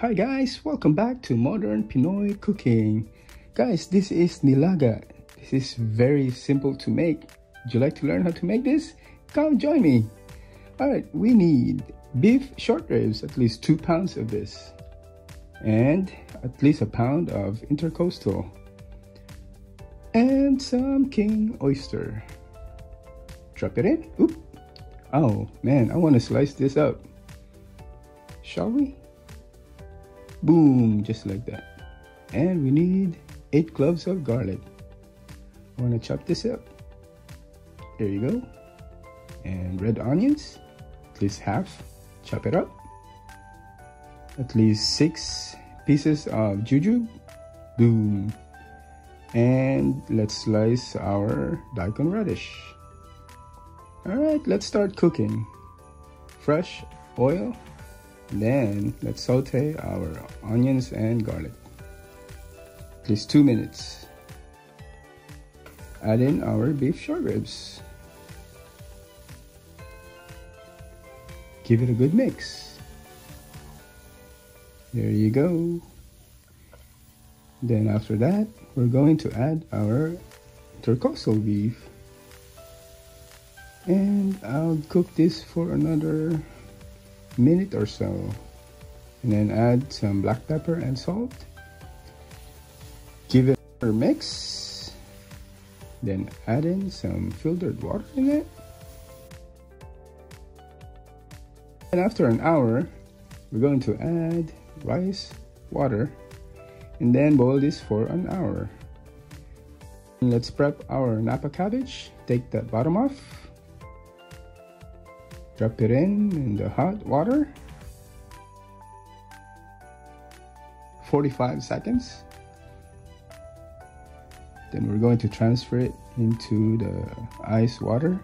Hi guys, welcome back to Modern Pinoy Cooking. Guys, this is nilaga. This is very simple to make. Would you like to learn how to make this? Come join me. Alright, we need beef short ribs, at least two pounds of this. And at least a pound of intercoastal. And some king oyster. Drop it in. Oop. Oh man, I want to slice this up. Shall we? Boom, just like that. And we need eight cloves of garlic. I want to chop this up. There you go. And red onions, at least half. Chop it up. At least six pieces of jujube. Boom. And let's slice our daikon radish. Alright, let's start cooking. Fresh oil, then let's saute our onions and garlic. At least two minutes. Add in our beef short ribs. Give it a good mix. There you go. Then after that, we're going to add our intercoastal beef. And I'll cook this for another minute or so and then add some black pepper and salt. Give it a mix then add in some filtered water in it. And after an hour we're going to add rice water and then boil this for an hour. And let's prep our napa cabbage. Take the bottom off drop it in in the hot water. 45 seconds. Then we're going to transfer it into the ice water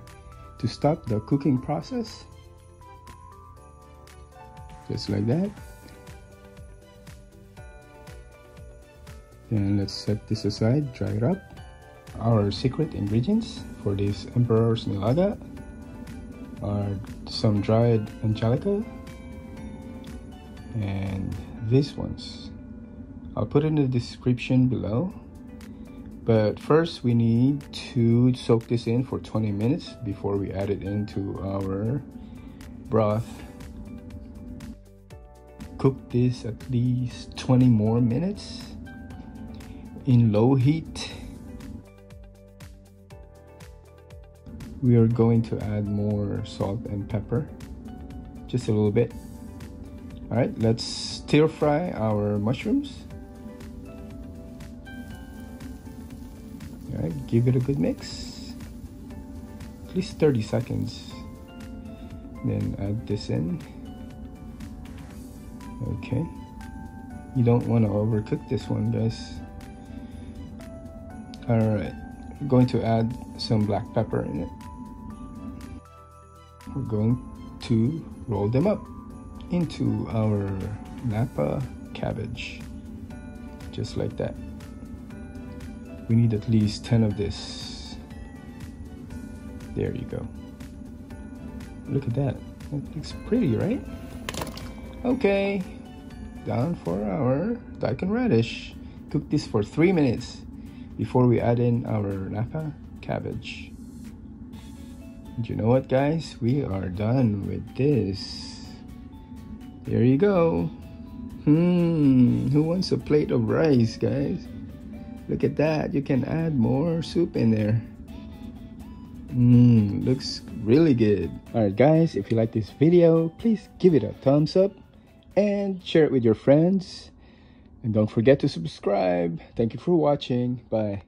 to stop the cooking process. Just like that. Then let's set this aside dry it up. Our secret ingredients for this emperor's nilaga are some dried angelica. And these ones. I'll put in the description below. But first we need to soak this in for 20 minutes before we add it into our broth. Cook this at least 20 more minutes in low heat we are going to add more salt and pepper just a little bit. All right let's stir fry our mushrooms. All right give it a good mix. At least 30 seconds. Then add this in. Okay. You don't want to overcook this one guys. All right going to add some black pepper in it we're going to roll them up into our Napa cabbage. Just like that. We need at least 10 of this. There you go. Look at that. It looks pretty right? Okay. Down for our daikon radish. Cook this for three minutes before we add in our Napa cabbage you know what guys? We are done with this. There you go. Hmm, who wants a plate of rice guys? Look at that, you can add more soup in there. Mmm, looks really good. Alright guys, if you like this video, please give it a thumbs up and share it with your friends. And don't forget to subscribe. Thank you for watching. Bye.